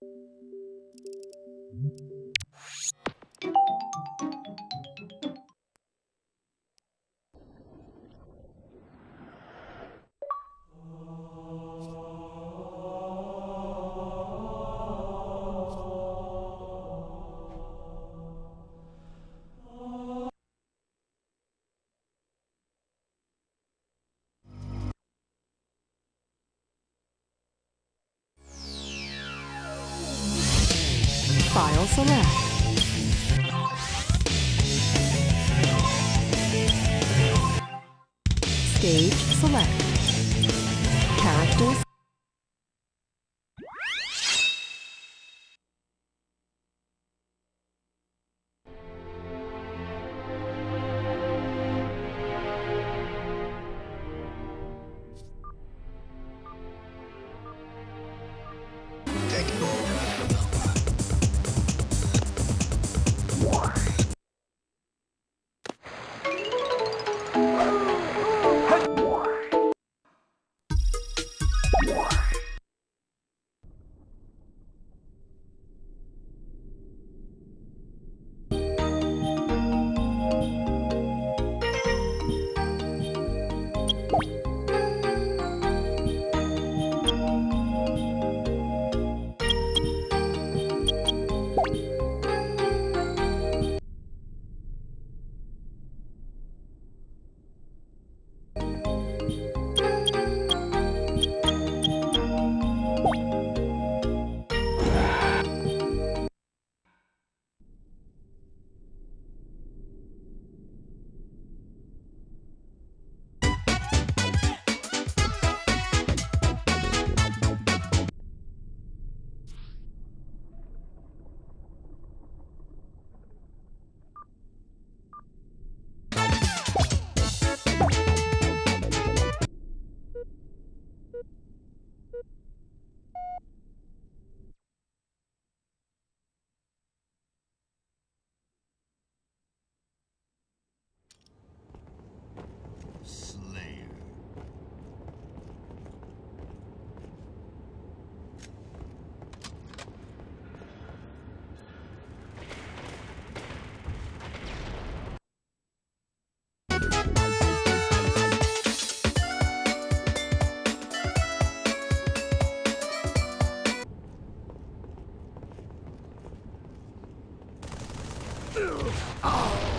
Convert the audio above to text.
Thank you. File select. Stage select. Characters Slayer. Oh.